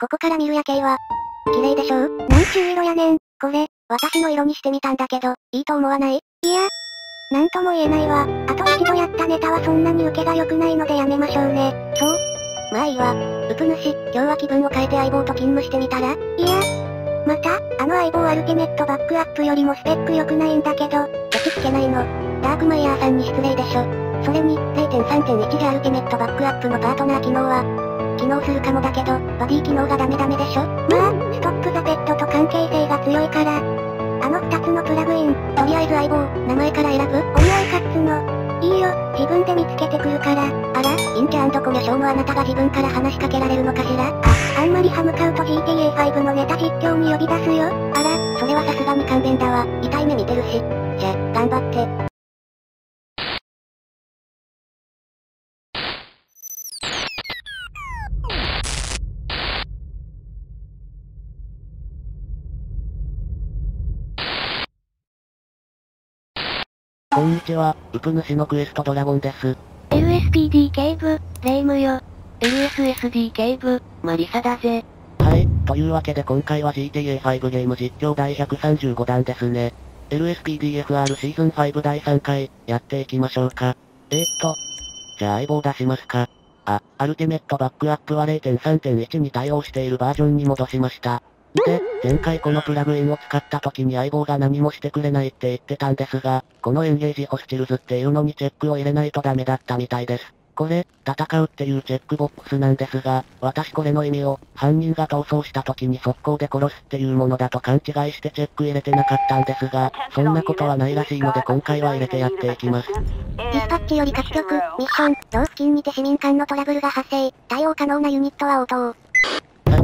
ここから見る夜景は、綺麗でしょう？なんちゅう色やねん。これ、私の色にしてみたんだけど、いいと思わない？いや、なんとも言えないわ。あと一度やったネタはそんなに受けが良くないのでやめましょうね。そうまあいいわ。うぷ主、今日は気分を変えて相棒と勤務してみたら？いや、また、あの相棒アルティメットバックアップよりもスペック良くないんだけど、ケチつけないの。ダークマイヤーさんに失礼でしょ。それに、0.3.1じゃアルティメットバックアップのパートナー機能は、機能するかもだけど、バディ機能がダメダメでしょ？まあ、ストップザペットと関係性が強いから、あの二つのプラグイン、とりあえず相棒、名前から選ぶ？お見合いカッツの。いいよ、自分で見つけてくるから。あら、インキャコミョショーもあなたが自分から話しかけられるのかしら？あ、あんまり歯向かうと GTA5 のネタ実況に呼び出すよ。あら、それはさすがに勘弁だわ。痛い目見てるし。じゃ、頑張って。こんにちは、ウプ主のクエストドラゴンです。LSPD 警部、レイムよ。LSSD 警部、マリサだぜ。はい、というわけで今回は GTA5 ゲーム実況第135弾ですね。LSPDFR シーズン5第3回、やっていきましょうか。えー、っと、じゃあ相棒出しますか。あ、アルティメットバックアップは0.3.1に対応しているバージョンに戻しました。で、前回このプラグインを使った時に相棒が何もしてくれないって言ってたんですが、このエンゲージホスチルズっていうのにチェックを入れないとダメだったみたいです。これ、戦うっていうチェックボックスなんですが、私これの意味を、犯人が逃走した時に速攻で殺すっていうものだと勘違いしてチェック入れてなかったんですが、そんなことはないらしいので今回は入れてやっていきます。ディスパッチより各局、ミッション、同付近にて市民間のトラブルが発生、対応可能なユニットは応答。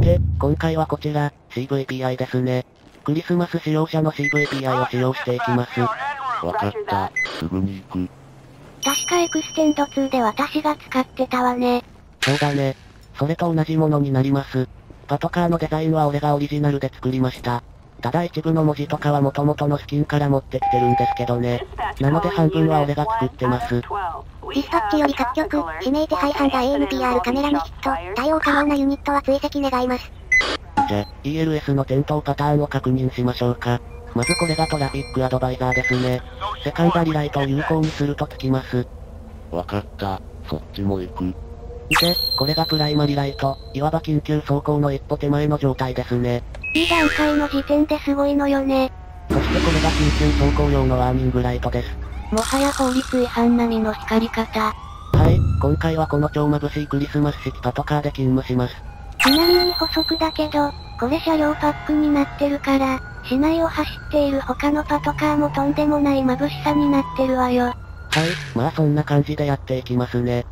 さて、今回はこちら、CVPI ですね。クリスマス仕様車の CVPI を使用していきます。わかった。すぐに行く。確かエクステンド2で私が使ってたわね。そうだね。それと同じものになります。パトカーのデザインは俺がオリジナルで作りました。ただ一部の文字とかは元々のスキンから持ってきてるんですけどね。なので半分は俺が作ってます。ディスパッチより各局、指名手配犯が ANPR カメラにヒット、対応可能なユニットは追跡願います。じゃ、ELS の点灯パターンを確認しましょうか。まずこれがトラフィックアドバイザーですね。セカンダリライトを有効にするとつきます。わかった。そっちも行く。で、これがプライマリライト、いわば緊急走行の一歩手前の状態ですね。いい段階の時点ですごいのよね。そしてこれが緊急走行用のワーニングライトです。もはや法律違反並みの光り方。はい、今回はこの超眩しいクリスマス式パトカーで勤務します。ちなみに補足だけど、これ車両パックになってるから、市内を走っている他のパトカーもとんでもない眩しさになってるわよ。はい、まあそんな感じでやっていきますね。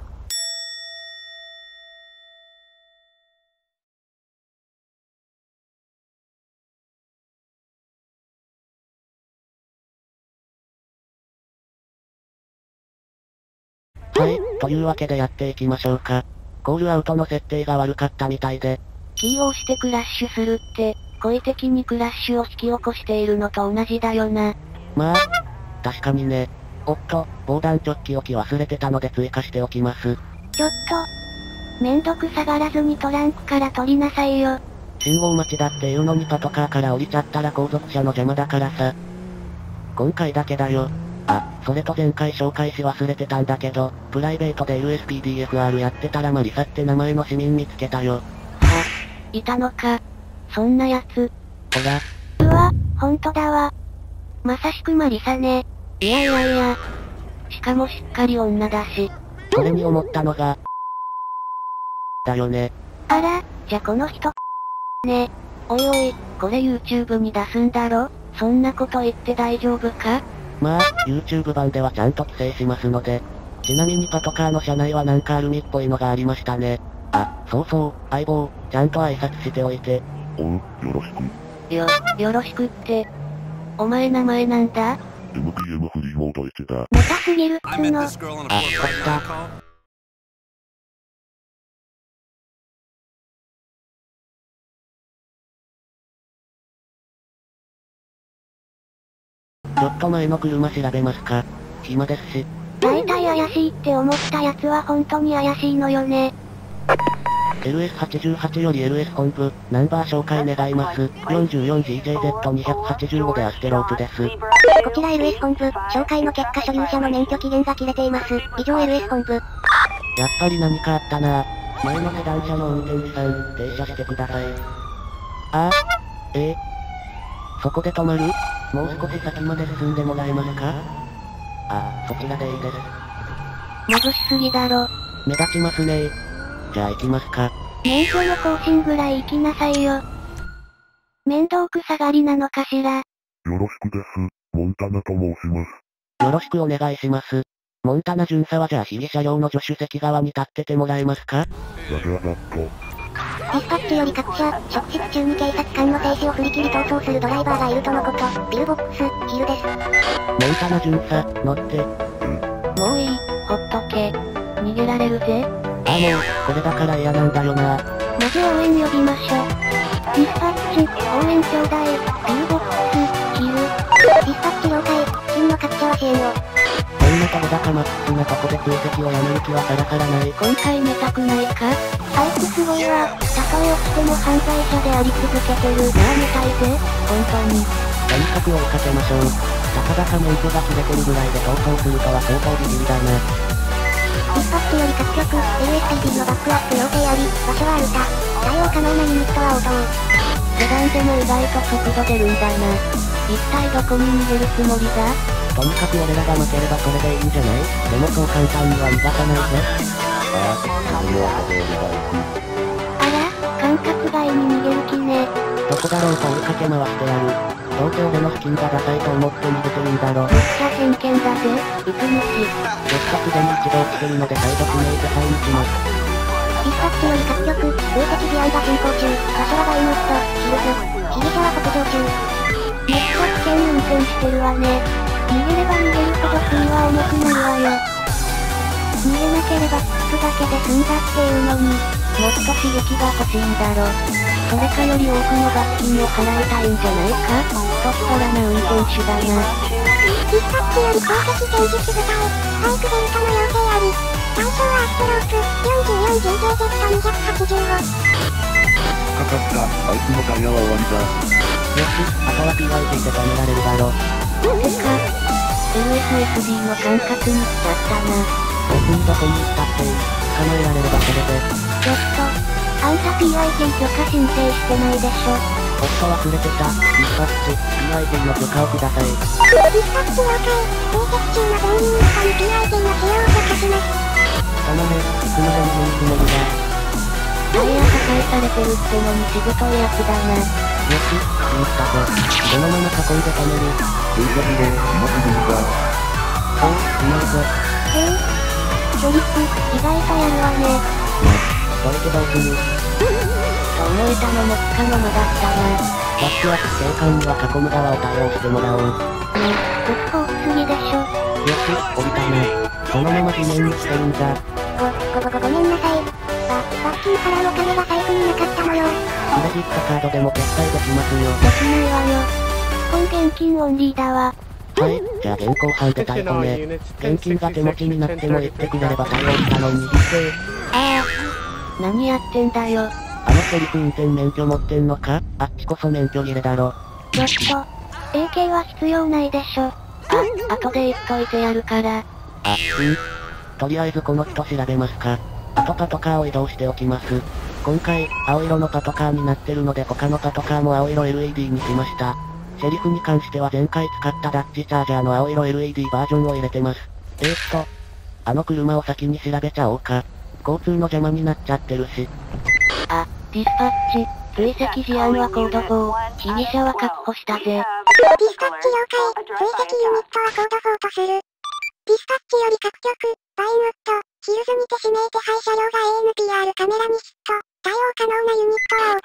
というわけでやっていきましょうか。コールアウトの設定が悪かったみたいで。キーを押してクラッシュするって、故意的にクラッシュを引き起こしているのと同じだよな。まあ、確かにね。おっと、防弾チョッキ置き忘れてたので追加しておきます。ちょっと、めんどくさがらずにトランクから取りなさいよ。信号待ちだっていうのにパトカーから降りちゃったら後続車の邪魔だからさ。今回だけだよ。それと前回紹介し忘れてたん。だけど、プライベートで USPDFR やってたらマリサって名前の市民見つけたよ。は、いたのか。そん。なやつ。ほら。うわ、ほん。とだわ。まさしくマリサね。いやいやいや。しかもしっかり女だし。それに思ったのが、だよね。あら、じゃこの人、ね。おいおい、これ YouTube に出すん。だろそん。なこと言って大丈夫かまあ、YouTube 版ではちゃんと規制しますので。ちなみにパトカーの車内はなんかアルミっぽいのがありましたね。あ、そうそう、相棒、ちゃんと挨拶しておいて。おう、よろしく。よ、よろしくって。お前名前なんだ ?MPM フリーモード1だ。ネタすぎるっつの。あ、そっか。ちょっと前の車調べますか？暇ですし。大体怪しいって思ったやつは本当に怪しいのよね。LS88 より LS 本部、ナンバー紹介願います。44GJZ285 でアステロープです。こちら LS 本部、紹介の結果所有者の免許期限が切れています。以上 LS 本部。やっぱり何かあったな前のセダン車の運転手さん、停車してください。ああ、ええそこで止まる？もう少し先まで進んでもらえますか？あ、そちらでいいです。眩しすぎだろ。目立ちますねじゃあ行きますか。免許の更新ぐらい行きなさいよ。面倒くさがりなのかしら。よろしくです。モンタナと申します。よろしくお願いします。モンタナ巡査はじゃあ被疑車両の助手席側に立っててもらえますか？ラジャーザット。ディスパッチより各社、職質中に警察官の停止を振り切り逃走するドライバーがいるとのこと。ビルボックス、ヒルです。モンタナ巡査、乗って。もういい、ほっとけ。逃げられるぜ。ああもう、これだから嫌なんだよな。まず応援呼びましょう。ディスパッチ、応援ちょうだい。ビルボックス、ヒル。ディスパッチ了解。金の各社は支援を。こんなとこだかまっすぐなとこで追跡をやめる気はさらさらない。今回寝たくないか？あいつすごいわ。たとえ起きても犯罪者であり続けてる。まあ寝たいぜ。本当に。とにかく追いかけましょう。たかだか免許が切れてるぐらいで逃走するとは相当ビビりだな。ディスパッチより各局、LSPD のバックアップ要請あり、場所はアルタ。対応可能なユニットは応答。セダンでも意外と速度出るんだな。一体どこに逃げるつもりだ？とにかく俺らが負けれ？ばそれでいいんじゃないでもそう簡単には逃がさないぜ。ああ、その後で俺が行く。あら、感覚外に逃げる気ね。どこだろうと追いかけ回してやる。どうせ俺のスキンがダサいと思って逃げてるんだろ。めっちゃ真剣だぜ。うつむし。せっかくでも一度落ちてるので再度決めて再にします。ディスパッチより各局、追跡事案が進行中。場所はバイノット、ヒルズ。被疑者は北上中。めっちゃ危険運転してるわね。逃げれば逃げるほど罪は重くなるわよ。逃げなければチップだけで済んだっていうのに、もっと刺激が欲しいんだろ。それかより多くの罰金を払いたいんじゃないか太っ腹な運転手だな。ディスパッチより公的戦術部隊、スパイクベルトの要請あり。対象はアストロープ、44GJZ285。かかった。あいつのタイヤは終わりだ。よし、あとは PYT で止められるだろ。てか、LSSD の管轄にしちゃったな。別にどこに行ったっていい。捕まえられればそれで。ちょっと、あんた PIT 許可申請してないでしょ。おっと忘れてた。ディスパッチ、PYT の許可をください。ディスパッチ了解。製鉄中の全員の下に PIT の使用を許可します。頼め、いつまでも言うつもりだ。タイヤ破壊されてるってのにしぶといやつだな。よし、気にしたぞ。このまま囲んで止める。追加で、今すぐにだ。おう、うまいぞ。へえ。シェリフ、意外とやるわね。それでどうすると思えたのもつかの間だったな。さっきは警官には囲む側を対応してもらおう。よね、不幸すぎでしょ。よし、降りたな。そのまま地面にしてるんだ。ご、ご、ご、ご、ごめんなさい。ば、罰金払うお金が財布になかったのよ。クレジットカードでも決済できますよ。できないわよ。本現金オンリーだわ。はい、じゃあ現行犯で逮捕ね。現金が手持ちになっても言ってくれれば対応したのに。ああ。何やってんだよ。あのセリフ運転免許持ってんのか？あっちこそ免許切れだろ。ちょっと、AK は必要ないでしょ。あ、後で言っといてやるから。あ、うん。とりあえずこの人調べますか。あとパトカーを移動しておきます。今回、青色のパトカーになってるので他のパトカーも青色 LED にしました。シェリフに関しては前回使ったダッチチャージャーの青色 LED バージョンを入れてます。えーっと、あの車を先に調べちゃおうか。交通の邪魔になっちゃってるし。あ、ディスパッチ、追跡事案はコード4、被疑者は確保したぜ。ディスパッチ了解。追跡ユニットはコード4とする。ディスパッチより各局、バイノット、ヒルズにて指名手配車両が ANPR カメラにヒット。対応可能なユニットは応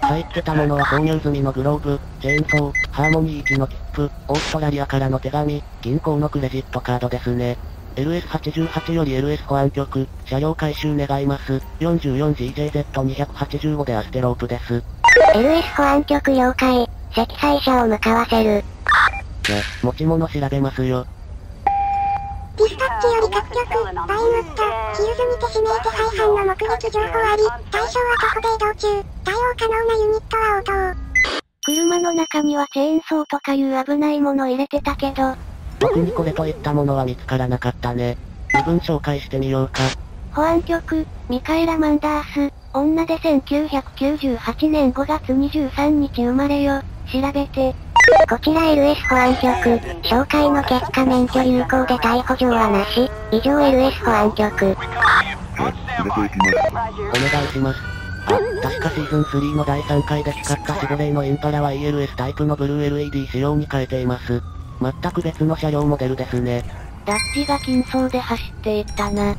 答。入ってたものは購入済みのグローブ、チェーンソー、ハーモニー1の切符、オーストラリアからの手紙、銀行のクレジットカードですね。LS88 より LS 保安局、車両回収願います。44GJZ285 でアステロープです。LS 保安局了解。積載車を向かわせる。で、持ち物調べますよ。ディスパッチより各局、バインウッド、ヒルズにて指名手配犯の目撃情報あり、対象は徒歩で移動中、対応可能なユニットは応答。車の中にはチェーンソーとかいう危ないもの入れてたけど、特にこれといったものは見つからなかったね。身分照会してみようか。保安局、ミカエラ・マンダース、女で1998年5月23日生まれよ、調べて。こちら LS 保安局、紹介の結果免許有効で逮捕状はなし、以上 LS 保安局。連れて行きます。お願いします。あ、確かシーズン3の第3回で使ったシボレーのインパラは ELS タイプのブルー LED 仕様に変えています。全く別の車両モデルですね。ダッチが金層で走っていったな。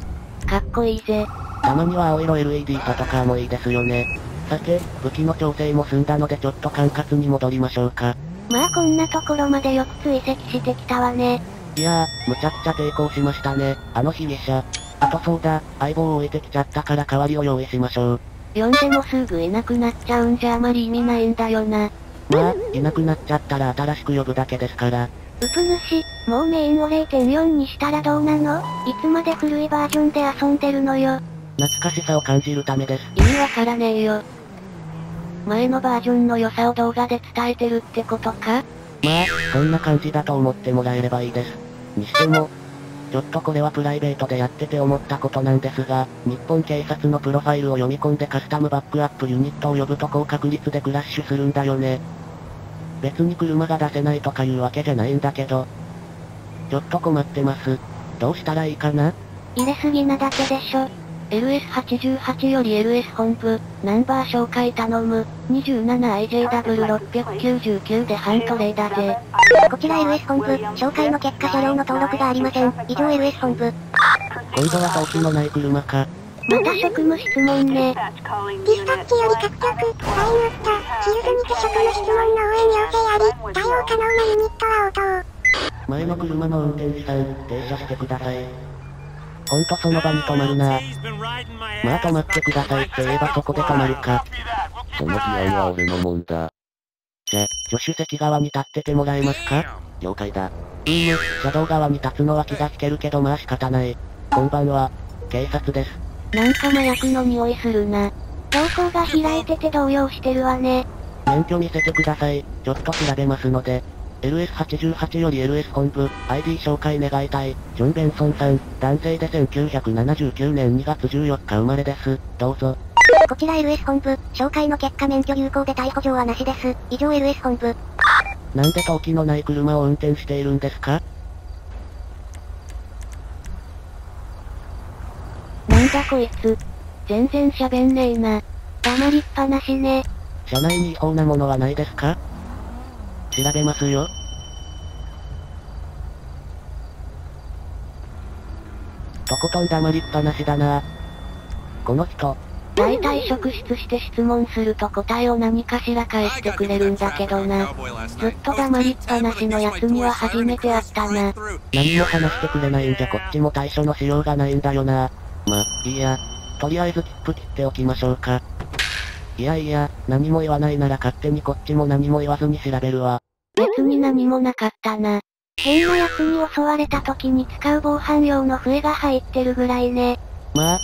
かっこいいぜ。たまには青色 LED パトカーもいいですよね。さて、武器の調整も済んだのでちょっと管轄に戻りましょうか。まあこんなところまでよく追跡してきたわね。いやー、むちゃくちゃ抵抗しましたね、あの被疑者。あとそうだ、相棒を置いてきちゃったから代わりを用意しましょう。呼んでもすぐいなくなっちゃうんじゃあまり意味ないんだよな。まあ、いなくなっちゃったら新しく呼ぶだけですから。うぷ主、もうメインを0.4にしたらどうなの？いつまで古いバージョンで遊んでるのよ。懐かしさを感じるためです。意味わからねえよ。前のバージョンの良さを動画で伝えてるってことか？まあ、そんな感じだと思ってもらえればいいです。にしても、ちょっとこれはプライベートでやってて思ったことなんですが、日本警察のプロファイルを読み込んでカスタムバックアップユニットを呼ぶと高確率でクラッシュするんだよね。別に車が出せないとかいうわけじゃないんだけど、ちょっと困ってます。どうしたらいいかな？入れすぎなだけでしょ。LS88 より LS 本部、ナンバー照会頼む、27IJW699 でハントレーだぜ。こちら LS 本部、照会の結果車両の登録がありません。以上 LS 本部。今度は登記のない車か。また職務質問ね。ディスパッチより各局、バインウッド、ヒルズにて職務質問の応援要請あり、対応可能なユニットは応答。前の車の運転手さん、停車してください。ほんとその場に止まるなまあ止まってくださいって言えばそこで止まるか。その議案は俺のもんだ。じゃ、助手席側に立っててもらえますか？了解だ。うーむ、車道側に立つのは気が引けるけどまあ仕方ない。こんばんは、警察です。なんか麻薬の匂いするな。瞳孔が開いてて動揺してるわね。免許見せてください。ちょっと調べますので。LS88 より LS 本部、ID 紹介願いたい。ジョン・ベンソンさん、男性で1979年2月14日生まれです。どうぞ。こちら LS 本部、紹介の結果免許有効で逮捕状はなしです。以上 LS 本部。なんで登記のない車を運転しているんですか？なんだこいつ。全然喋んねえな。黙りっぱなしね。車内に違法なものはないですか？調べますよ。とことん黙りっぱなしだなこの人、大体職質して質問すると答えを何かしら返してくれるんだけどな。ずっと黙りっぱなしのやつには初めて会ったな。何も話してくれないんじゃこっちも対処のしようがないんだよなま、いいや。とりあえず切符切っておきましょうか。いやいや、何も言わないなら勝手にこっちも何も言わずに調べるわ。別に何もなかったな。変な奴に襲われた時に使う防犯用の笛が入ってるぐらいね。まあ、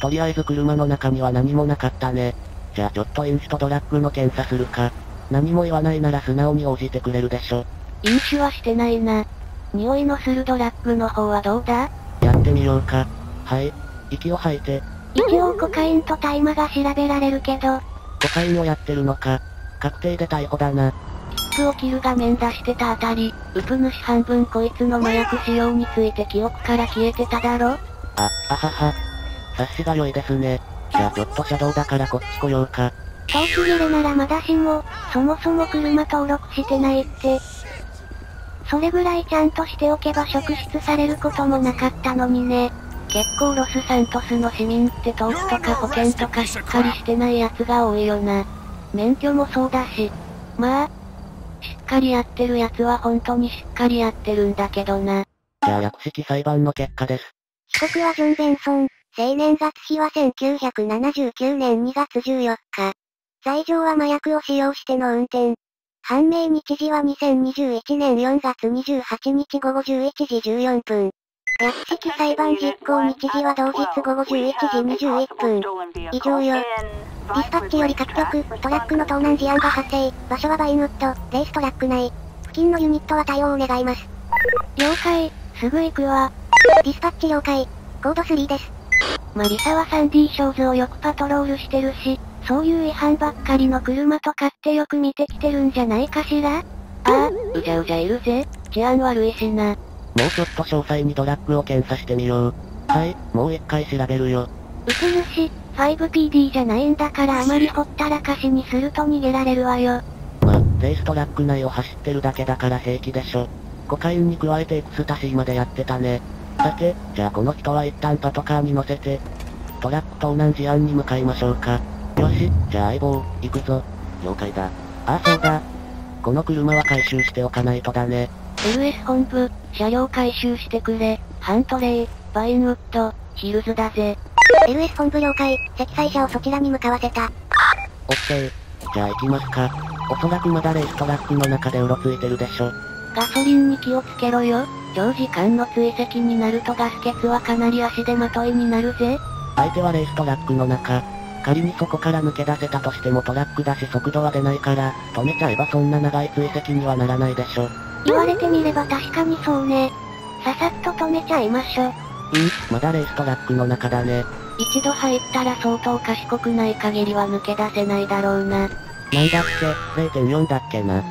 とりあえず車の中には何もなかったね。じゃあちょっと飲酒とドラッグの検査するか。何も言わないなら素直に応じてくれるでしょ。飲酒はしてないな。匂いのするドラッグの方はどうだ？やってみようか。はい。息を吐いて、一応コカインと大麻が調べられるけど、コカインをやってるのか。確定で逮捕だな。切符を切る画面出してたあたり、ウプ主半分こいつの麻薬使用について記憶から消えてただろ？あ、あはは。察しが良いですね。じゃあちょっと車道だからこっち来ようか。登記切れならまだしも、そもそも車登録してないって。それぐらいちゃんとしておけば職質されることもなかったのにね。結構ロスサントスの市民って登記とか保険とかしっかりしてないやつが多いよな。免許もそうだし。まあ、しっかりやってるやつは本当にしっかりやってるんだけどな。じゃあ略式裁判の結果です。被告はジョン・ベンソン。生年月日は1979年2月14日。罪状は麻薬を使用しての運転。判明日時は2021年4月28日午後11時14分。略式裁判実行日時は同日午後11時21分。以上よ。ディスパッチより各局、トラックの盗難事案が発生。場所はバインウッド、レーストラック内。付近のユニットは対応を願います。了解、すぐ行くわ。ディスパッチ了解。コード3です。マリサはサンディショーズをよくパトロールしてるし、そういう違反ばっかりの車とかってよく見てきてるんじゃないかしら？ああ、うじゃうじゃいるぜ。治安悪いしな。もうちょっと詳細にドラッグを検査してみよう。はい、もう一回調べるよ。うつ主、5PD じゃないんだからあまりほったらかしにすると逃げられるわよ。ま、レーストラック内を走ってるだけだから平気でしょ。コカインに加えてエクスタシーまでやってたね。さて、じゃあこの人は一旦パトカーに乗せて、トラック盗難事案に向かいましょうか。よし、じゃあ相棒、行くぞ。了解だ。ああそうだ。この車は回収しておかないとだね。LS 本部、車両回収してくれ。ハントレー、バインウッド、ヒルズだぜ。LS 本部了解、積載車をそちらに向かわせた。オッケー。じゃあ行きますか。おそらくまだレーストラックの中でうろついてるでしょ。ガソリンに気をつけろよ。長時間の追跡になるとガス欠はかなり足手まといになるぜ。相手はレーストラックの中。仮にそこから抜け出せたとしてもトラックだし速度は出ないから、止めちゃえばそんな長い追跡にはならないでしょ。言われてみれば確かにそうね。ささっと止めちゃいましょ。うん、まだレーストラックの中だね。一度入ったら相当賢くない限りは抜け出せないだろうな。なんだっけ、0.4だっけな。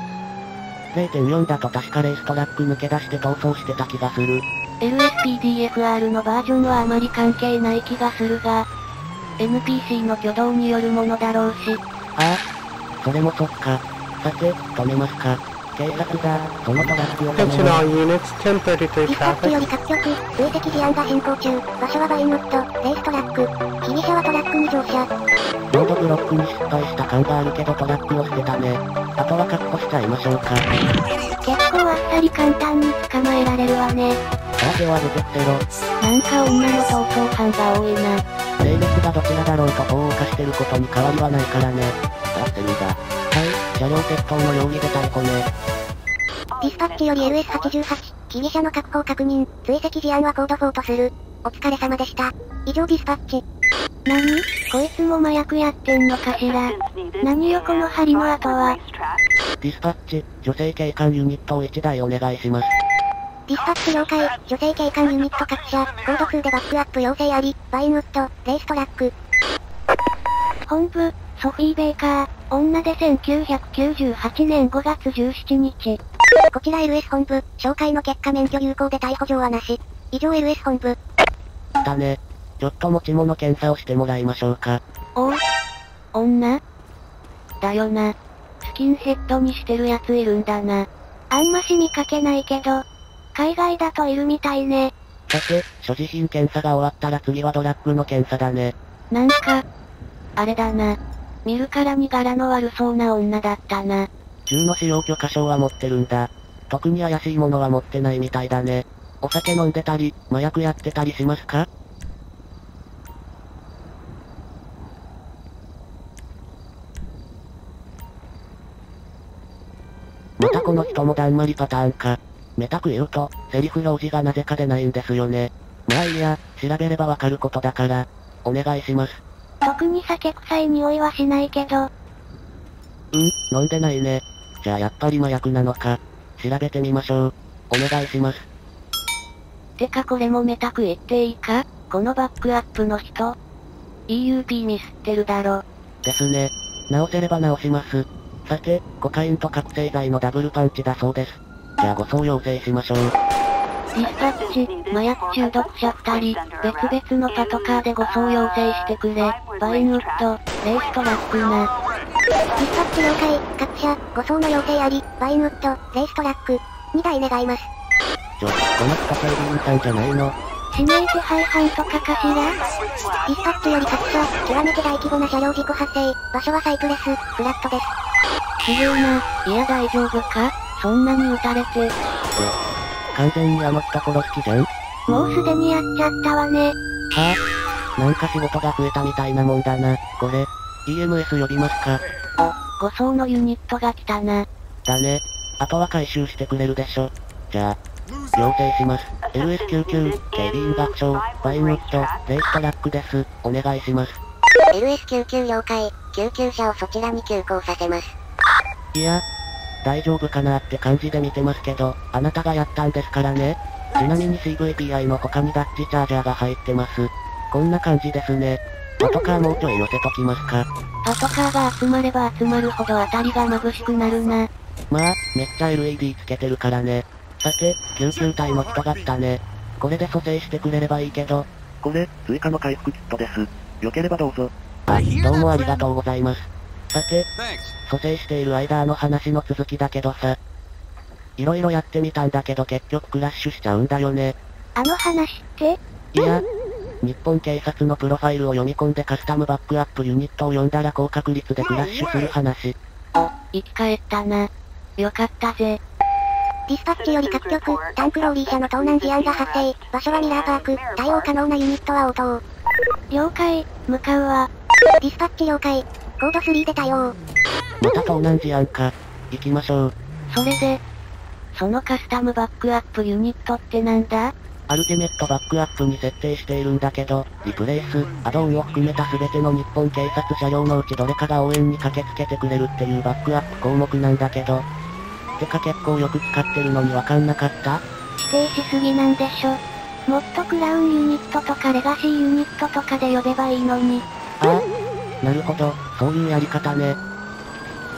0.4だと確かレーストラック抜け出して逃走してた気がする。LSPDFR のバージョンはあまり関係ない気がするが、NPC の挙動によるものだろうし。ああ、それもそっか。さて、止めますか。警察だ、そのトラックを止め Attention units, 1033ディスパッチよ traffic. り各局、追跡事案が進行中。場所はバインウッド、レーストラック。被疑者はトラックに乗車。ロードブロックに失敗した感があるけどトラックを捨てたね。あとは確保しちゃいましょうか。結構あっさり簡単に捕まえられるわね。さあ手を挙げて立ってろ。なんか女の逃走犯が多いな。性別がどちらだろうと法を犯してることに変わりはないからね。合ってるんだ。はい、車両窃盗の容疑で逮捕ね。ディスパッチより LS88、被疑者の確保を確認。追跡事案はコード4とする。お疲れ様でした。以上ディスパッチ。なにこいつも麻薬やってんのかしら何よこの針の跡は。ディスパッチ、女性警官ユニットを1台お願いします。ディスパッチ了解、女性警官ユニット各車、コード2でバックアップ要請あり、バインウッド、レーストラック。本部、ソフィー・ベイカー、女で1998年5月17日。こちら LS 本部、紹介の結果免許有効で逮捕状はなし。以上 LS 本部。だね。ちょっと持ち物検査をしてもらいましょうか。おう女？だよな。スキンヘッドにしてるやついるんだな。あんまし見かけないけど、海外だといるみたいね。さて、所持品検査が終わったら次はドラッグの検査だね。なんか、あれだな。見るからに柄の悪そうな女だったな。銃の使用許可証は持ってるんだ。特に怪しいものは持ってないみたいだね。お酒飲んでたり、麻薬やってたりしますか？またこの人もだんまりパターンか。めたく言うと、セリフ表示がなぜか出ないんですよね。まあいいや、調べればわかることだから、お願いします。特に酒臭い匂いはしないけど、うん、飲んでないね。じゃあやっぱり麻薬なのか。調べてみましょう。お願いします。てかこれもめたく言っていいか？このバックアップの人 ?EUP ミスってるだろ。ですね。直せれば直します。さて、コカインと覚醒剤のダブルパンチだそうです。じゃあ護送要請しましょう。ディスパッチ、麻薬中毒者2人、別々のパトカーで護送要請してくれ。バインウッド、レーストラックな。ディスパッチ了解、各車、護送の要請あり、バインウッド、レーストラック。2台願います。ちょ、この人警備員さんじゃないの指名手配犯とかかしら？ディスパッチより各車、極めて大規模な車両事故発生。場所はサイプレス、フラットです。すげえな。いや大丈夫か？そんなに撃たれて。完全にあの人殺す気じゃんはもうすでにやっちゃったわね。あなんか仕事が増えたみたいなもんだな。これ、EMS 呼びますか護送のユニットが来たな。だね。あとは回収してくれるでしょ。じゃあ、要請します。LS99、警備員学長、バインウッド、レーストラックです。お願いします。LS99 了解。救急車をそちらに急行させます。いや、大丈夫かなって感じで見てますけど、あなたがやったんですからね。ちなみに CVPI の他にダッチチャージャーが入ってます。こんな感じですね。パトカーもうちょい寄せときますか。パトカーが集まれば集まるほど当たりが眩しくなるな。まあ、めっちゃ LED つけてるからね。さて、救急隊の人が来たね。これで蘇生してくれればいいけど。これ、追加の回復キットです。よければどうぞ。あ、どうもありがとうございます。さて、蘇生している間の話の続きだけどさ。いろいろやってみたんだけど結局クラッシュしちゃうんだよね。あの話って？いや、日本警察のプロファイルを読み込んでカスタムバックアップユニットを読んだら高確率でクラッシュする話。生き返ったな。よかったぜ。ディスパッチより各局、タンクローリー車の盗難事案が発生。場所はミラーパーク。対応可能なユニットは応答。了解、向かうわ。ディスパッチ了解。コード3で対応。また盗難事案か。行きましょう。それで、そのカスタムバックアップユニットってなんだ？アルティメットバックアップに設定しているんだけど、リプレイス、アドオンを含めた全ての日本警察車両のうちどれかが応援に駆けつけてくれるっていうバックアップ項目なんだけど。てか結構よく使ってるのにわかんなかった？指定しすぎなんでしょ。もっとクラウンユニットとかレガシーユニットとかで呼べばいいのに。ああ、なるほど、そういうやり方ね。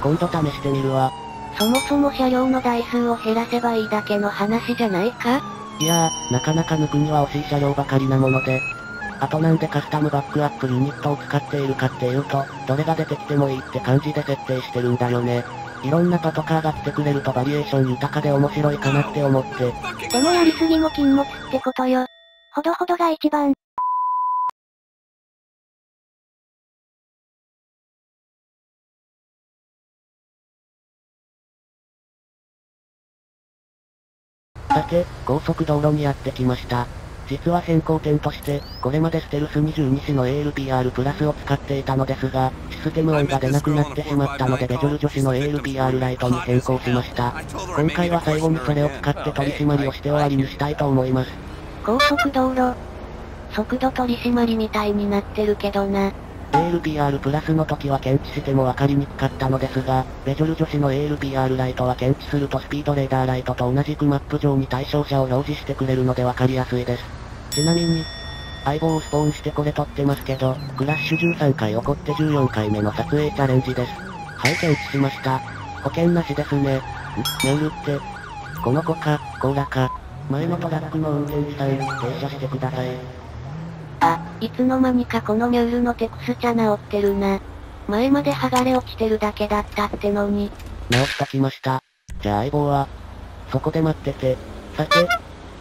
今度試してみるわ。そもそも車両の台数を減らせばいいだけの話じゃないか？いやー、なかなか抜くには惜しい車両ばかりなもので。あとなんでカスタムバックアップユニットを使っているかっていうと、どれが出てきてもいいって感じで設定してるんだよね。いろんなパトカーが来てくれるとバリエーション豊かで面白いかなって思って。でもやりすぎも禁物ってことよ。ほどほどが一番。さて、高速道路にやってきました。実は変更点として、これまでステルス22種の ALPR プラスを使っていたのですが、システム音が出なくなってしまったのでベジョル女子の ALPR ライトに変更しました。今回は最後にそれを使って取り締まりをして終わりにしたいと思います。高速道路。速度取り締まりみたいになってるけどな。ALPR プラスの時は検知しても分かりにくかったのですが、ベジョル女子の ALPR ライトは検知するとスピードレーダーライトと同じくマップ上に対象者を表示してくれるので分かりやすいです。ちなみに、相棒をスポーンしてこれ撮ってますけど、クラッシュ13回起こって14回目の撮影チャレンジです。はい、検知しました。保険なしですね。んメールって、この子か、コーラか、前のトラックの運転手さん、停車してください。あ、いつの間にかこのミュールのテクスチャ直ってるな。前まで剥がれ落ちてるだけだったってのに。直しときました。じゃあ相棒は、そこで待ってて。さて、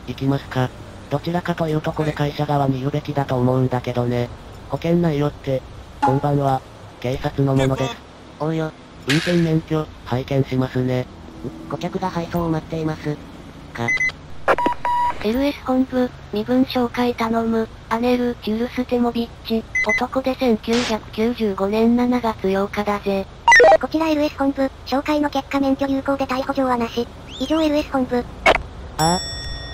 行きますか。どちらかというとこれ会社側に言うべきだと思うんだけどね。保険内容って、こんばんは、警察のものです。おうよ、運転免許、拝見しますね。顧客が配送を待っています。か。LS 本部、身分紹介頼む、アネル・チュルステモビッチ、男で1995年7月8日だぜ。こちら LS 本部、紹介の結果免許有効で逮捕状はなし。以上 LS 本部。ああ、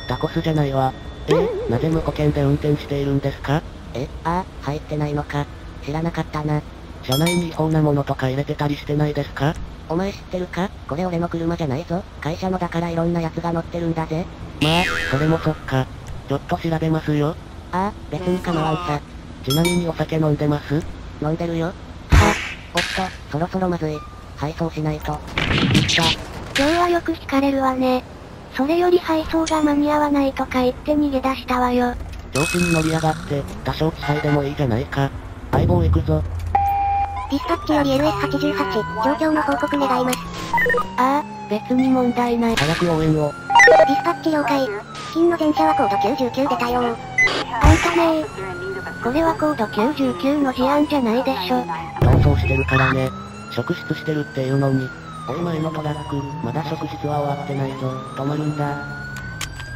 タコスじゃないわ。えー、なぜ無保険で運転しているんですか？え、ああ、入ってないのか。知らなかったな。車内に違法なものとか入れてたりしてないですか？お前知ってるか？これ俺の車じゃないぞ。会社のだからいろんな奴が乗ってるんだぜ。まあ、それもそっか。ちょっと調べますよ。ああ、別に構わんさ。ちなみにお酒飲んでます？飲んでるよ。はおっと、そろそろまずい。配送しないと。いった。今日はよく聞かれるわね。それより配送が間に合わないとか言って逃げ出したわよ。調子に乗り上がって、多少気配でもいいじゃないか。相棒行くぞ。ディスパッチより LS88、状況の報告願います。ああ、別に問題ない。早く応援を。ディスパッチ了解。金の電車はコード99で対応。あんたねこれはコード99の事案じゃないでしょ。逃走してるからね。職質してるっていうのに。おい前のトラック、まだ職質は終わってないぞ。止まるんだ。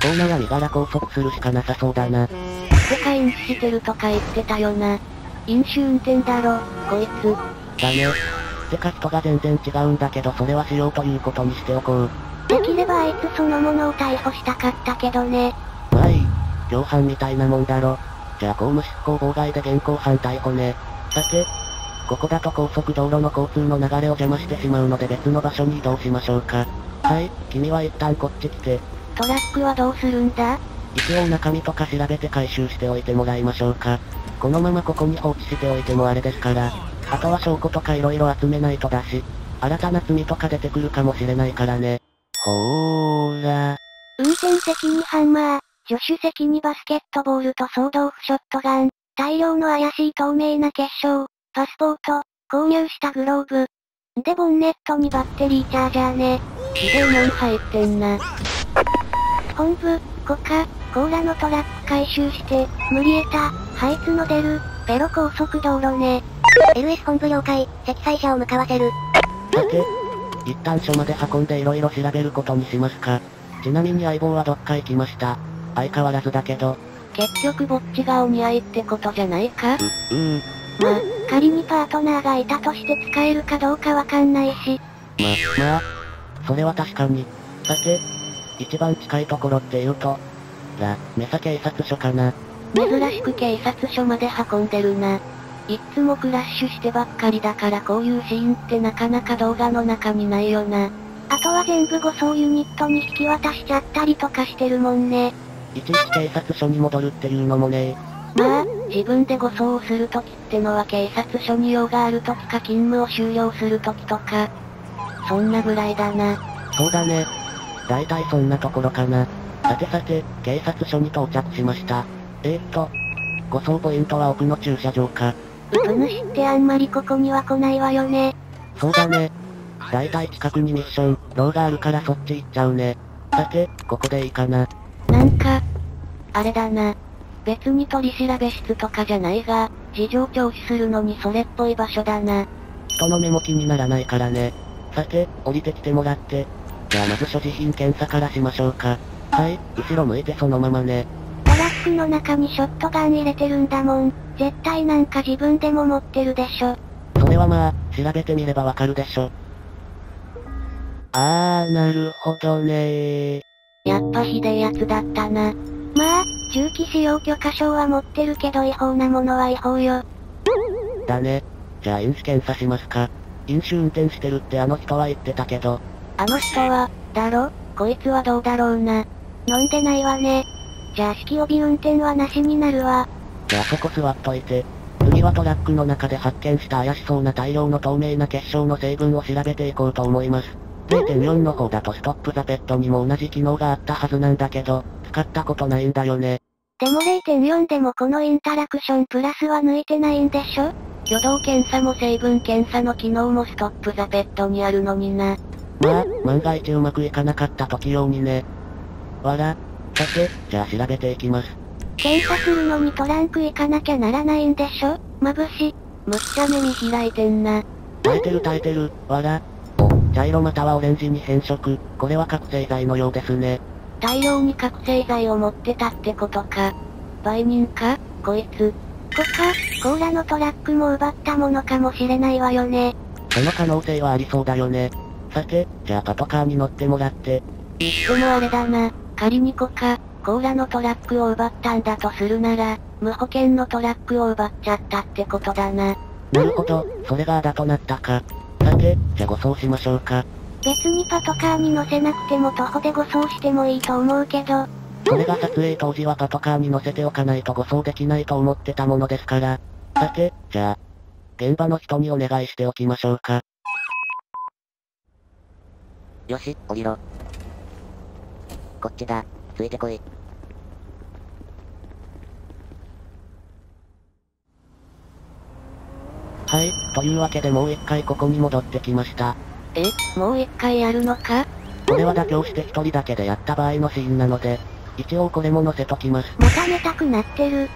こうなら身柄拘束するしかなさそうだな。世界飲酒してるとか言ってたよな。飲酒運転だろ、こいつ。だね。てか人が全然違うんだけどそれはしようということにしておこう。できればあいつそのものを逮捕したかったけどね。まあいい。共犯みたいなもんだろ。じゃあ公務執行妨害で現行犯逮捕ね。さて、ここだと高速道路の交通の流れを邪魔してしまうので別の場所に移動しましょうか。はい、君は一旦こっち来て。トラックはどうするんだ？一応中身とか調べて回収しておいてもらいましょうか。このままここに放置しておいてもあれですから。あとは証拠とか色々集めないとだし。新たな罪とか出てくるかもしれないからね。ほーら。運転席にハンマー、助手席にバスケットボールとソードオフショットガン、大量の怪しい透明な結晶、パスポート、購入したグローブ。でボンネットにバッテリーチャージャーね。ひでえもん入ってんな。本部、コカ、コーラのトラック回収して、無理得た、ハイツの出る、ペロ高速道路ね。LS 本部了解、積載車を向かわせる。さて、一旦署まで運んで色々調べることにしますか。ちなみに相棒はどっか行きました。相変わらずだけど、結局ぼっちがお似合いってことじゃないか？う、うーん、まあ、仮にパートナーがいたとして使えるかどうかわかんないし、ま、まあ、それは確かに。さて、一番近いところって言うと、ら、メサ警察署かな。珍しく警察署まで運んでるな。いっつもクラッシュしてばっかりだからこういうシーンってなかなか動画の中にないよな。あとは全部護送ユニットに引き渡しちゃったりとかしてるもんね。いちいち警察署に戻るっていうのもねまあ、自分で護送をするときってのは警察署に用があるときか勤務を終了するときとか。そんなぐらいだな。そうだね。大体そんなところかな。さてさて、警察署に到着しました。えー、っと、護送ポイントは奥の駐車場か。ウプ主ってあんまりここには来ないわよね。そうだね。大体近くにミッション、ローがあるからそっち行っちゃうね。さて、ここでいいかな。なんか、あれだな。別に取り調べ室とかじゃないが、事情聴取するのにそれっぽい場所だな。人の目も気にならないからね。さて、降りてきてもらって。じゃあまず所持品検査からしましょうか。はい、後ろ向いてそのままね。トラックの中にショットガン入れてるんだもん。絶対なんか自分でも持ってるでしょ。それはまあ、調べてみればわかるでしょ。あー、なるほどねー。やっぱひでえやつだったな。まあ、銃器使用許可証は持ってるけど違法なものは違法よ。だね。じゃあ飲酒検査しますか。飲酒運転してるってあの人は言ってたけど、あの人は、だろ？こいつはどうだろうな。飲んでないわね。じゃあ式帯運転はなしになるわ。じゃあそこ座っといて。次はトラックの中で発見した怪しそうな大量の透明な結晶の成分を調べていこうと思います。0.4の方だとストップザペットにも同じ機能があったはずなんだけど、使ったことないんだよね。でも0.4でもこのインタラクションプラスは抜いてないんでしょ？挙動検査も成分検査の機能もストップザペットにあるのにな。まあ、万が一うまくいかなかった時用にね。わら。さて、じゃあ調べていきます。検査するのにトランク行かなきゃならないんでしょ？眩し。むっちゃ目見開いてんな。耐えてる耐えてる、わら。お、茶色またはオレンジに変色。これは覚醒剤のようですね。大量に覚醒剤を持ってたってことか。売人か？こいつ。とか、コーラのトラックも奪ったものかもしれないわよね。その可能性はありそうだよね。さて、じゃあパトカーに乗ってもらって。いっつもあれだな。仮にコカ、コーラのトラックを奪ったんだとするなら、無保険のトラックを奪っちゃったってことだな。なるほど、それがあだとなったか。さて、じゃあ護送しましょうか。別にパトカーに乗せなくても徒歩で護送してもいいと思うけど、それが撮影当時はパトカーに乗せておかないと護送できないと思ってたものですから。さて、じゃあ、現場の人にお願いしておきましょうか。よし、降りろ。こっちだ。ついてこい。はい、というわけでもう一回ここに戻ってきました。え、もう一回やるのか？これは妥協して一人だけでやった場合のシーンなので、一応これも載せときます。また寝たくなってる。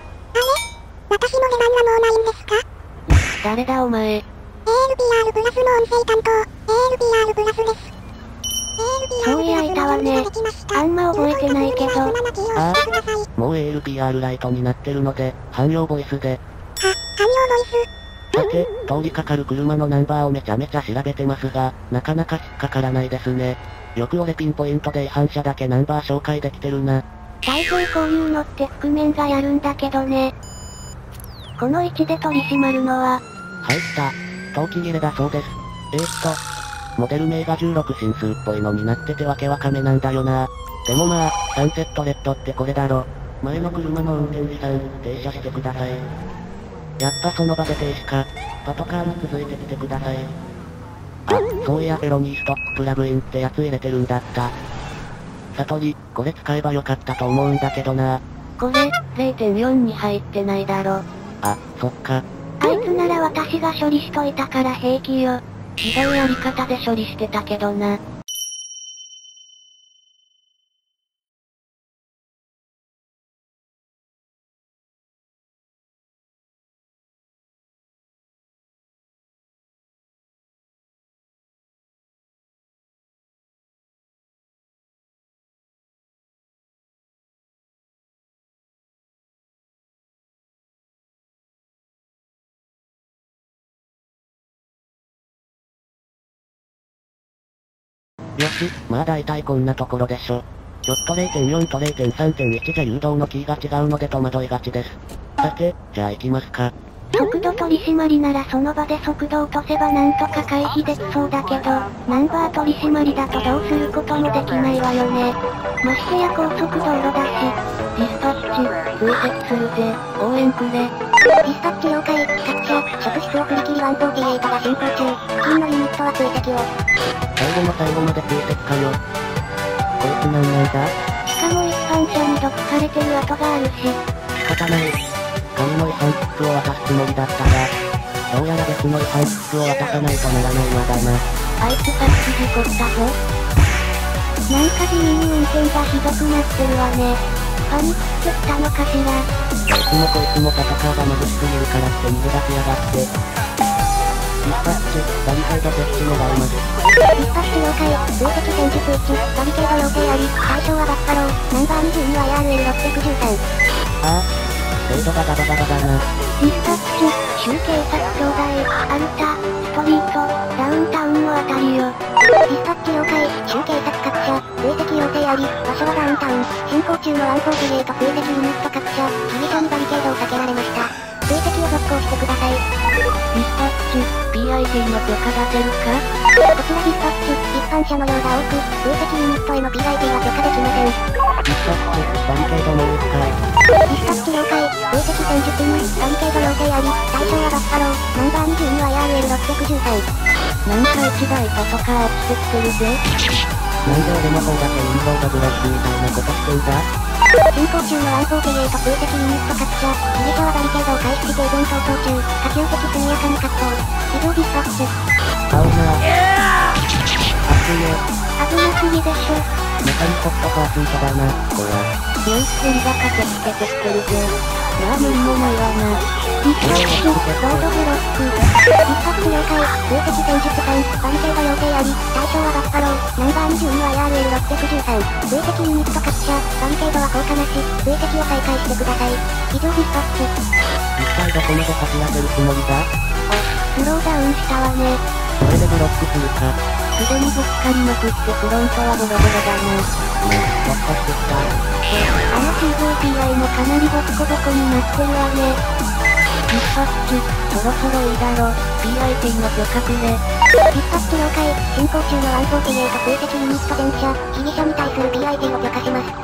私の出番はもうないんですか？誰だお前？?ALPR プラスの音声担当、ALPR プラスです。そういやいたわねあんま覚えてないけどああ、もう ALPR ライトになってるので、汎用ボイスで。汎用ボイス。さて、通りかかる車のナンバーをめちゃめちゃ調べてますが、なかなか引っかからないですね。よく俺ピンポイントで違反者だけナンバー紹介できてるな。大抵こういうのって覆面がやるんだけどね。この位置で取り締まるのは、入った。冬季切れだそうです。えー、っと、モデル名が16進数っぽいのになっててわけわかめなんだよな。でもまあ、サンセットレッドってこれだろ。前の車の運転手さん、停車してください。やっぱその場で停止か。パトカーに続いてきてください。あ、そういやフェロニーストッププラグインってやつ入れてるんだった。サトリ、これ使えばよかったと思うんだけどな。これ、0.4に入ってないだろ。あ、そっか。あいつなら私が処理しといたから平気よ。ひどいやり方で処理してたけどな。よし、まあ大体こんなところでしょ。ちょっと0.4と0.3.1じゃ誘導のキーが違うので戸惑いがちです。さて、じゃあ行きますか。速度取り締まりならその場で速度落とせばなんとか回避できそうだけど、ナンバー取り締まりだとどうすることもできないわよね。ましてや高速道路だし、ディスパッチ、追跡するぜ、応援くれ。ディスパッチ了解、各社、職質を振り切り148が進行中。金のユニットは追跡を。最後の最後まで追跡かよ。こいつなんなんだしかも一般車に毒されてる跡があるし、仕方ない。紙の違反切符を渡すつもりだったが、どうやら別の違反切符を渡さないとならないまだな。あいつさっき事故ったぞ。なんか地味に運転がひどくなってるわね。パニックったのかしら？いつもこいつもパトカーが眩しすぎるからって逃げ出しやがって。ディスパッチ、バリカイド設置願います。ディスパッチ了解、追跡戦術1、バリケード要請あり、対象はバッファロー、ナンバー22は IRL613。ああ、レードがガバガバだな。ディスパッチ、州警察兄弟、アルタ、ストリート、ダウンあり、場所はダウンタウン、進行中の148追跡ユニット各社、被疑者にバリケードを避けられました。追跡を続行してください。ディスパッチ、PID の許可が出るか？こちらディスパッチ、一般車の量が多く、追跡ユニットへの PID は許可できません。ディスパッチ、バリケードもう一回。ディスパッチ了解、追跡戦術2、バリケード要請あり、対象はバッファロー、ナンバー22は IRL613。なんか一台パトカー落ちてきてるぜ。なんで俺の方だけインボードブロックみたいなことしてんだ進行中の148追跡ユニット各車、被疑者はバリケードを回避して依然逃走中、可及的速やかに確保。以上ディスパッチ。青なぁ。熱いよ。危なすぎでしょ。メカニコットパーツントだな、こら。ニュース戦が駆けつけてきてるぜ。まあ無理もないわな。ディスパッチ、ロードブロック。ディスパッチ了解、追跡戦術3、バリケード要請あり、対象はバッファロー、ナンバー22は IRL613。追跡ユニット各社、バリケードは効果なし、追跡を再開してください。以上ディスパッチ。一体どこまで走らせるつもりだスローダウンしたわね。それでブロックするか。すでにぶつかりまくってフロントはボロボロだな。ね、突破してきた。あの CVPI もかなりボッコボコになってるわね。ディスパッチ、そろそろいいだろ。PIT の許可くれ。ディスパッチ了解、進行中の148追跡ユニット全車、被疑者に対する PIT を許可します。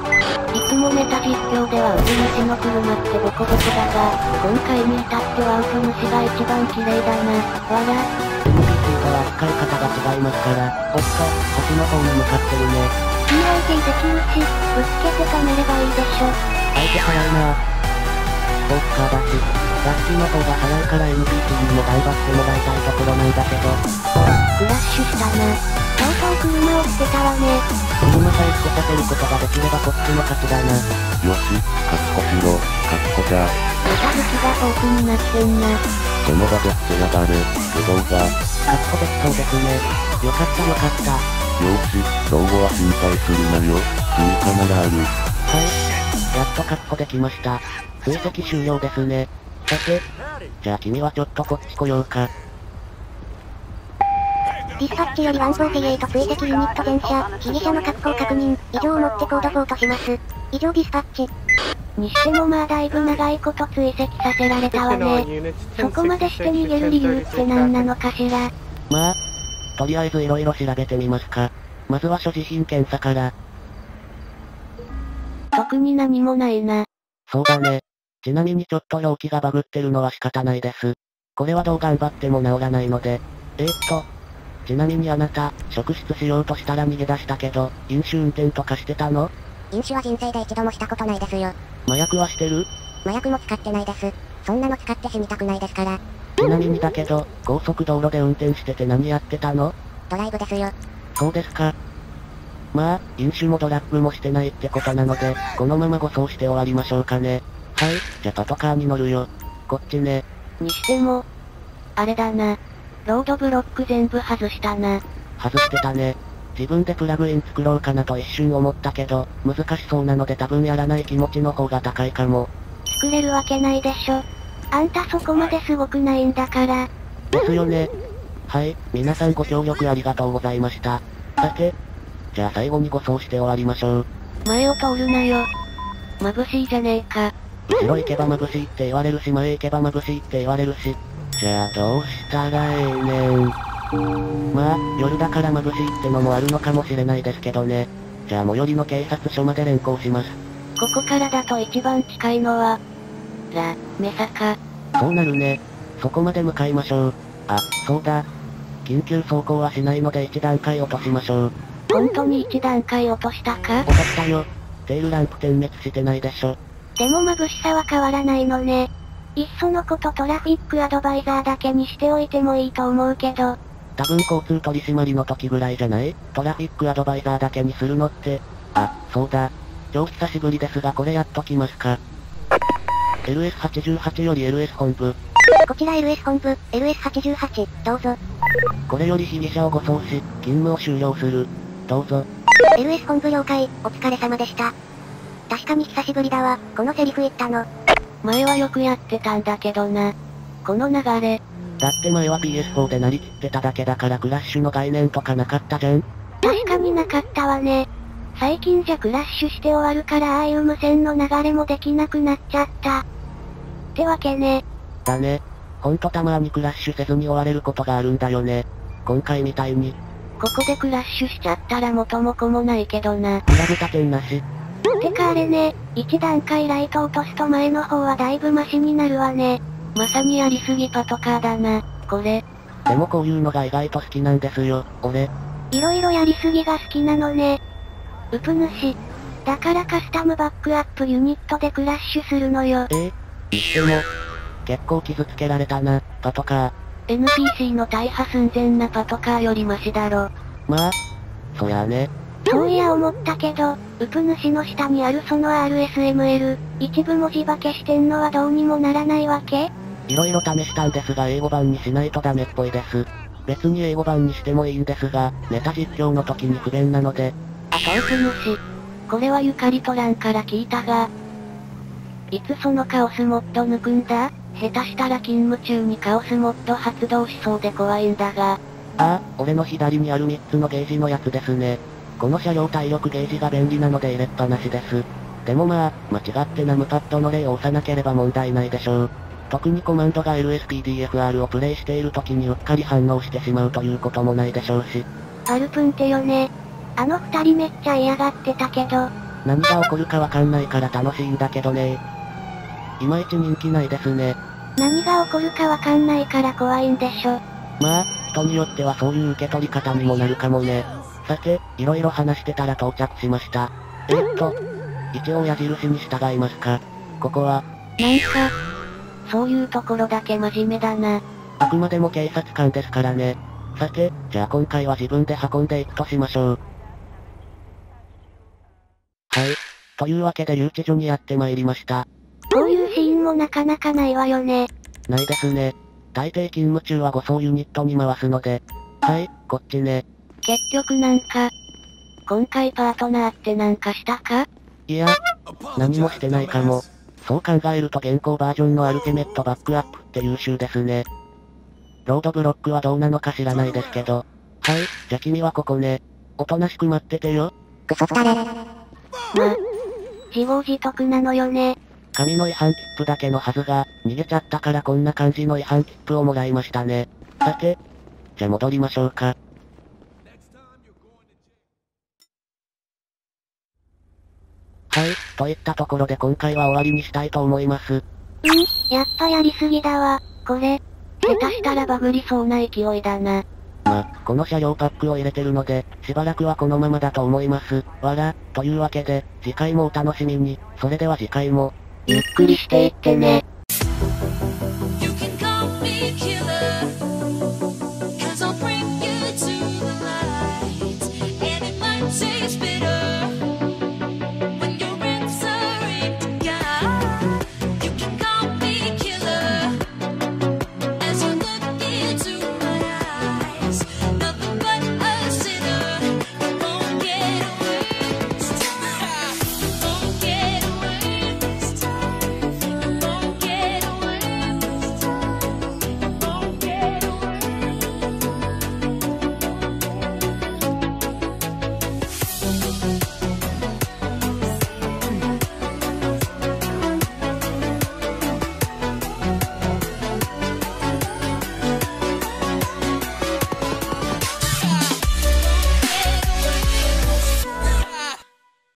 いつもメタ実況ではウジ虫の車ってボコボコだが、今回に至ってはウジ虫が一番綺麗だな。わら。NPC とは扱い方が違いますから。おっと、橋の方に向かってるね。PIT できるし、ぶつけて止めればいいでしょ。相手早いなスポーツカーだし。ラッキーの方が早いから NPC にも頑張ってもらいたいところなんだけど。クラッシュしたな。とうとう車を捨てたわね。車さえ捨てさせることができればこっちの勝ちだな。よし、かっこしろ、かっこじゃ。また武器が豊富になってんな。その場で捨てやがれ、不動が。かっこできそうですね。よかったよかった。よし、老後は心配するなよ。追加ならある。はい。やっとカッコできました。追跡終了ですね。さて、じゃあ君はちょっとこっち来ようか。ディスパッチより148追跡ユニット全社、被疑者の確保確認、以上をもってコード4とします。以上ディスパッチ。にしてもまあだいぶ長いこと追跡させられたわね。そこまでして逃げる理由って何なのかしら。まあ、とりあえず色々調べてみますか。まずは所持品検査から。特に何もないな。そうだね。ちなみにちょっと表記がバグってるのは仕方ないです。これはどう頑張っても治らないので。えー、っと。ちなみにあなた、職質しようとしたら逃げ出したけど、飲酒運転とかしてたの？飲酒は人生で一度もしたことないですよ。麻薬はしてる？麻薬も使ってないです。そんなの使って死にたくないですから。ちなみにだけど、高速道路で運転してて何やってたの？ドライブですよ。そうですか。まあ、飲酒もドラッグもしてないってことなので、このまま護送して終わりましょうかね。はい、じゃパトカーに乗るよ。こっちね。にしても、あれだな。ロードブロック全部外したな。外してたね。自分でプラグイン作ろうかなと一瞬思ったけど、難しそうなので多分やらない気持ちの方が高いかも。作れるわけないでしょ。あんたそこまですごくないんだから。ですよね。はい、皆さんご協力ありがとうございました。さて、じゃあ最後に護送して終わりましょう。前を通るなよ。眩しいじゃねえか。後ろ行けば眩しいって言われるし前行けば眩しいって言われるし。じゃあどうしたらええねん。まあ、夜だから眩しいってのもあるのかもしれないですけどね。じゃあ最寄りの警察署まで連行します。ここからだと一番近いのは、ラ、メサカ。そうなるね。そこまで向かいましょう。あ、そうだ。緊急走行はしないので一段階落としましょう。本当に一段階落としたか？落としたよ。テールランプ点滅してないでしょ。でも眩しさは変わらないのね。いっそのことトラフィックアドバイザーだけにしておいてもいいと思うけど、多分交通取り締まりの時ぐらいじゃない？トラフィックアドバイザーだけにするのって。あ、そうだ。超久しぶりですがこれやっときますか。LS88 より LS 本部。こちら LS 本部、LS88、どうぞ。これより被疑者を護送し、勤務を終了する。どうぞ。LS 本部了解、お疲れ様でした。確かに久しぶりだわ、このセリフ言ったの。前はよくやってたんだけどな。この流れ。だって前は PS4 でなりきってただけだからクラッシュの概念とかなかったじゃん確かになかったわね。最近じゃクラッシュして終わるからああいう無線の流れもできなくなっちゃった。ってわけね。だね。ほんとたまにクラッシュせずに終われることがあるんだよね。今回みたいに。ここでクラッシュしちゃったら元も子もないけどな。裏蓋点なし。てかあれね、一段階ライト落とすと前の方はだいぶマシになるわね。まさにやりすぎパトカーだな、これ。でもこういうのが意外と好きなんですよ、俺。いろいろやりすぎが好きなのね。うぷ主。だからカスタムバックアップユニットでクラッシュするのよ。え？えにしても、結構傷つけられたな、パトカ NPC の大破寸前なパトカーよりマシだろ。ー。まあ、そりゃあね。そういや思ったけど、ウプ主の下にあるその RSML、一部文字化けしてんのはどうにもならないわけ？いろいろ試したんですが英語版にしないとダメっぽいです。別に英語版にしてもいいんですが、ネタ実況の時に不便なので、あとウプ主。これはゆかりとらんから聞いたが、いつそのカオスモッド抜くんだ？下手したら勤務中にカオスモッド発動しそうで怖いんだが、ああ、俺の左にある3つのゲージのやつですね。この車両体力ゲージが便利なので入れっぱなしです。でもまあ、間違ってナムパッドの例を押さなければ問題ないでしょう。特にコマンドが LSPDFR をプレイしている時にうっかり反応してしまうということもないでしょうし、アルプンテよね。あの二人めっちゃ嫌がってたけど、何が起こるかわかんないから楽しいんだけどね。いまいち人気ないですね。何が起こるかわかんないから怖いんでしょ。まあ、人によってはそういう受け取り方にもなるかもね。さて、いろいろ話してたら到着しました。えーっと、一応矢印に従いますか？ここは、なんか、そういうところだけ真面目だな。あくまでも警察官ですからね。さて、じゃあ今回は自分で運んでいくとしましょう。はい。というわけで留置所にやってまいりました。こういうシーンもなかなかないわよね。ないですね。大抵勤務中は護送ユニットに回すので。はい、こっちね。結局なんか、今回パートナーってなんかしたか？いや、何もしてないかも。そう考えると現行バージョンのアルティメットバックアップって優秀ですね。ロードブロックはどうなのか知らないですけど、はい、じゃ君はここね。おとなしく待っててよ。クソったれ。ま、自業自得なのよね。紙の違反切符だけのはずが、逃げちゃったからこんな感じの違反切符をもらいましたね。さて、じゃ戻りましょうか。はい、といったところで今回は終わりにしたいと思います。うん、やっぱやりすぎだわ。これ、下手したらバグりそうな勢いだな。ま、この車両パックを入れてるので、しばらくはこのままだと思います。わら、というわけで、次回もお楽しみに。それでは次回も、ゆっくりしていってね。